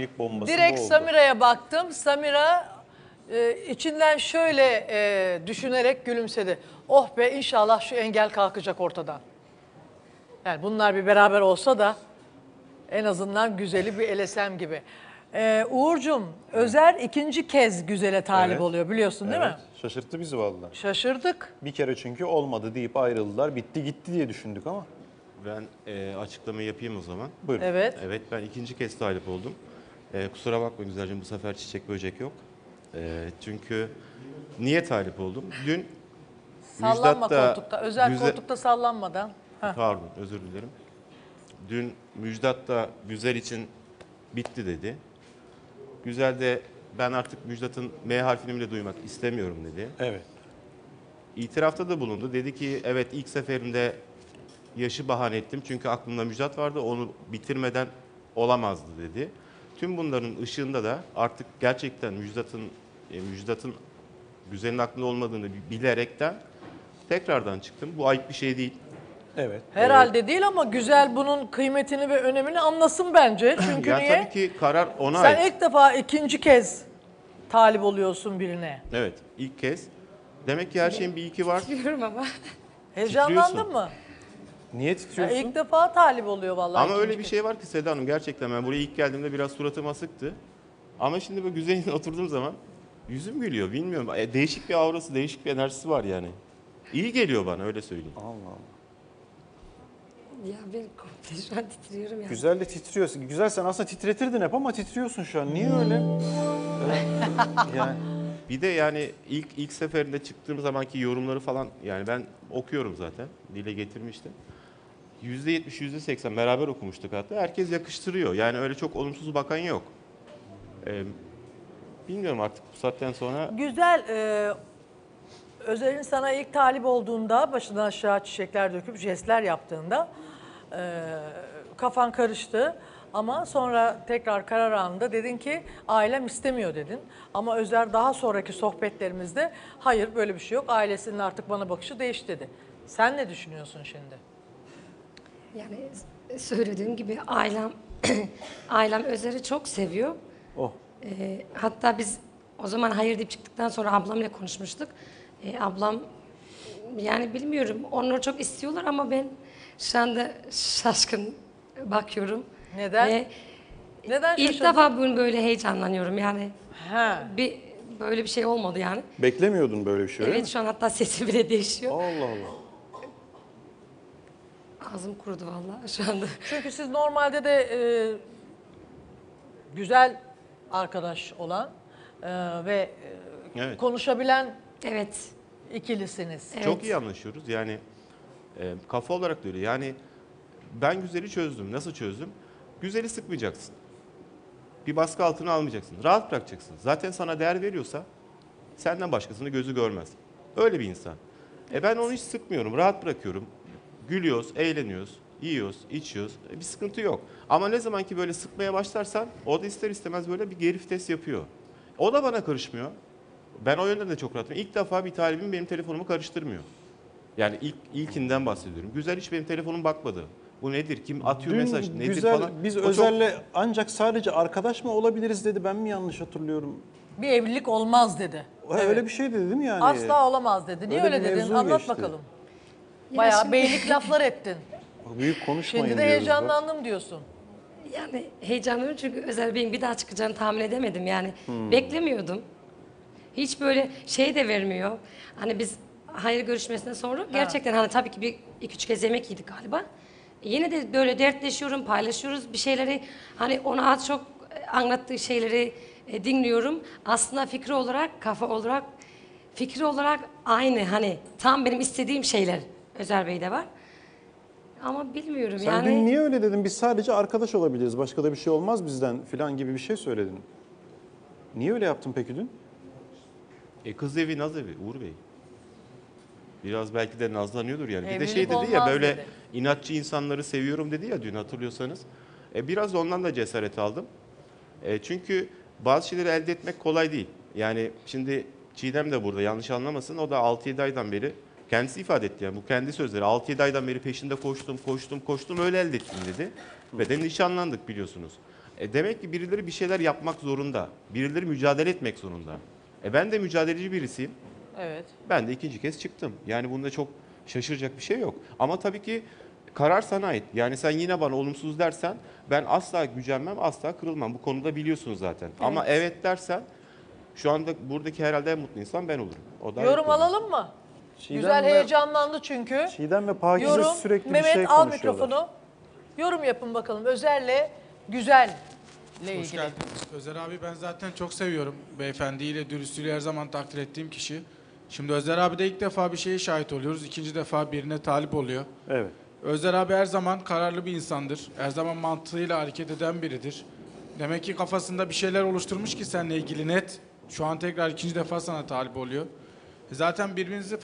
Panik bombası Direkt bu oldu. Samira'ya baktım. Samira e, içinden şöyle e, düşünerek gülümsedi. Oh be inşallah şu engel kalkacak ortadan. Yani bunlar bir beraber olsa da en azından güzeli bir elesem gibi. Ee, Uğur'cum, Özer ikinci kez güzele talip Evet. oluyor biliyorsun değil mi? Evet, Şaşırttı bizi vallahi. Şaşırdık. Bir kere çünkü olmadı deyip ayrıldılar. Bitti gitti diye düşündük ama. Ben e, açıklama yapayım o zaman. Buyurun. Evet. Evet ben ikinci kez talip oldum. E, kusura bakma Güzelciğim bu sefer çiçek böcek yok. E, çünkü niye talip oldum? Dün Sallanma Müjdat da koltukta. Özel güzel- koltukta sallanmadan. Heh. Pardon özür dilerim. Dün Müjdat da Güzel için bitti dedi. Güzel de ben artık Müjdat'ın M harfini bile duymak istemiyorum dedi. Evet. İtirafta da bulundu. Dedi ki evet ilk seferinde yaşı bahane ettim. Çünkü aklımda Müjdat vardı. Onu bitirmeden olamazdı dedi. Tüm bunların ışığında da artık gerçekten Müjdat'ın e, Müjdat'ın güzelin aklında olmadığını bilerekten tekrardan çıktım. Bu ayıp bir şey değil. Evet. Herhalde değil ama güzel bunun kıymetini ve önemini anlasın bence. Çünkü Yani niye? tabii ki karar ona Sen ait. ilk defa ikinci kez talip oluyorsun birine. Evet, ilk kez. Demek ki her şeyin bir iki var. Biliyorum ama. Heyecanlandın Titriyorsun. mı? Niye Ya titriyorsun? ilk defa talip oluyor vallahi. Ama öyle bir şey var ki Seda Hanım gerçekten ben buraya ilk geldiğimde biraz suratıma sıktı. Ama şimdi böyle güzelin oturduğum zaman yüzüm gülüyor bilmiyorum. E, değişik bir aurası, değişik bir enerjisi var yani. İyi geliyor bana öyle söyleyeyim. Allah Allah. Ya ben komple şu an titriyorum ya. Güzel de titriyorsun. Güzel sen aslında titretirdin hep ama titriyorsun şu an. Niye öyle? Yani Bir de yani ilk ilk seferinde çıktığım zamanki yorumları falan yani ben okuyorum zaten. Dile getirmiştim. %70, %80 beraber okumuştuk hatta. Herkes yakıştırıyor. Yani öyle çok olumsuz bakan yok. Ee, bilmiyorum artık bu saatten sonra Güzel. E, Özer'in sana ilk talip olduğunda başından aşağı çiçekler döküp jestler yaptığında e, kafan karıştı. Ama sonra tekrar karar anında dedin ki ailem istemiyor dedin. Ama Özer daha sonraki sohbetlerimizde hayır böyle bir şey yok. Ailesinin artık bana bakışı değişti dedi. Sen ne düşünüyorsun şimdi? Yani söylediğim gibi ailem ailem Özer'i çok seviyor. oh. Ee, hatta biz o zaman hayır deyip çıktıktan sonra ablamla konuşmuştuk. Ee, ablam yani bilmiyorum onları çok istiyorlar ama ben şu anda şaşkın bakıyorum. Neden? Ve Neden ilk şaşırdın? defa bugün böyle heyecanlanıyorum yani. Ha. Bir böyle bir şey olmadı yani. Beklemiyordun böyle bir şey öyle evet mi? şu an hatta sesim bile değişiyor. Allah Allah. Ağzım kurudu vallahi şu anda. Çünkü siz normalde de e, güzel arkadaş olan e, ve e, Evet. konuşabilen Evet. ikilisiniz. Evet. Çok iyi anlaşıyoruz. Yani e, kafa olarak da öyle. Yani ben güzeli çözdüm. Nasıl çözdüm? Güzeli sıkmayacaksın. Bir baskı altına almayacaksın. Rahat bırakacaksın. Zaten sana değer veriyorsa senden başkasını gözü görmez. Öyle bir insan. E ben onu hiç sıkmıyorum. Rahat bırakıyorum. Gülüyoruz, eğleniyoruz, yiyoruz, içiyoruz. E, bir sıkıntı yok. Ama ne zaman ki böyle sıkmaya başlarsan o da ister istemez böyle bir geri vites yapıyor. O da bana karışmıyor. Ben o yönden de çok rahatım. İlk defa bir talibim benim telefonumu karıştırmıyor. Yani ilk ilkinden bahsediyorum. Güzel hiç benim telefonum bakmadı. Bu nedir? Kim atıyor Dün mesaj? Nedir güzel, falan. biz O çok- Özer'le ancak sadece arkadaş mı olabiliriz dedi. Ben mi yanlış hatırlıyorum? Bir evlilik olmaz dedi. Ha, Öyle bir şey dedi değil mi yani? Asla olamaz dedi. Niye Öyle öyle, dedin? Anlat geçti. bakalım. Ya Bayağı şimdi- beylik laflar ettin. Büyük konuşmayın Şimdi de diyoruz bak. heyecanlandım diyorsun. Yani heyecanlıyım çünkü Özel Bey'in bir daha çıkacağını tahmin edemedim yani. Beklemiyordum. Hiç böyle şey de vermiyor. Hani biz hayır görüşmesine sonra gerçekten hani tabii ki bir iki üç kez yemek yedik galiba. Yine de böyle dertleşiyorum, paylaşıyoruz bir şeyleri. Hani ona az çok e, anlattığı şeyleri e, dinliyorum. Aslında fikri olarak, kafa olarak, fikri olarak aynı hani tam benim istediğim şeyler Özel Bey'de var. Ama bilmiyorum Sen yani. dün niye öyle dedin? Biz sadece arkadaş olabiliriz. Başka da bir şey olmaz bizden filan gibi bir şey söyledin. Niye öyle yaptın peki dün? E kız evi, naz evi Uğur Bey. Biraz belki de nazlanıyordur yani. bir de şey dedi ya olmaz böyle dedi. inatçı insanları seviyorum dedi ya dün hatırlıyorsanız. E biraz ondan da cesaret aldım. E çünkü bazı şeyleri elde etmek kolay değil. Yani şimdi Çiğdem de burada yanlış anlamasın. O da 6-7 aydan beri kendisi ifade etti yani bu kendi sözleri. 6-7 aydan beri peşinde koştum, koştum, koştum öyle elde ettim dedi. Ve de nişanlandık biliyorsunuz. E demek ki birileri bir şeyler yapmak zorunda. Birileri mücadele etmek zorunda. E ben de mücadeleci birisiyim. Evet. Ben de ikinci kez çıktım. Yani bunda çok şaşıracak bir şey yok. Ama tabii ki karar sana ait. Yani sen yine bana olumsuz dersen ben asla gücenmem, asla kırılmam. Bu konuda biliyorsunuz zaten. Ama evet dersen şu anda buradaki herhalde en mutlu insan ben olurum. O da Yorum alalım mı? Çiğdem Güzel ve- heyecanlandı çünkü. Çiğdem ve Pakize Yorum. sürekli Mehmet bir şey al konuşuyorlar. mikrofonu. Yorum yapın bakalım. Özer'le güzelle Hoş ilgili. geldiniz. Özer abi ben zaten çok seviyorum. Beyefendiyle, dürüstlüğüyle her zaman takdir ettiğim kişi. Şimdi Özer abi de ilk defa bir şeye şahit oluyoruz. İkinci defa birine talip oluyor. Evet. Özer abi her zaman kararlı bir insandır. Her zaman mantığıyla hareket eden biridir. Demek ki kafasında bir şeyler oluşturmuş ki seninle ilgili net. Şu an tekrar ikinci defa sana talip oluyor. E Zaten birbirinizi